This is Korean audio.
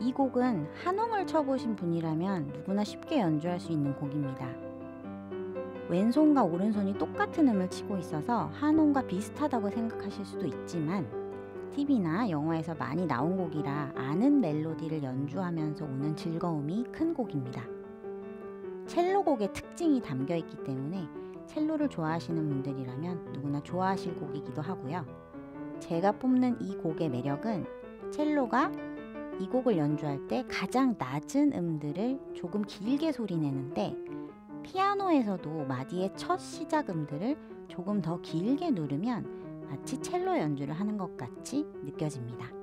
이 곡은 한홍을 쳐보신 분이라면 누구나 쉽게 연주할 수 있는 곡입니다. 왼손과 오른손이 똑같은 음을 치고 있어서 한홍과 비슷하다고 생각하실 수도 있지만 TV나 영화에서 많이 나온 곡이라 아는 멜로디를 연주하면서 오는 즐거움이 큰 곡입니다. 첼로 곡의 특징이 담겨 있기 때문에 첼로를 좋아하시는 분들이라면 누구나 좋아하실 곡이기도 하고요. 제가 뽑는 이 곡의 매력은 첼로가 이 곡을 연주할 때 가장 낮은 음들을 조금 길게 소리내는데 피아노에서도 마디의 첫 시작 음들을 조금 더 길게 누르면 마치 첼로 연주를 하는 것 같이 느껴집니다.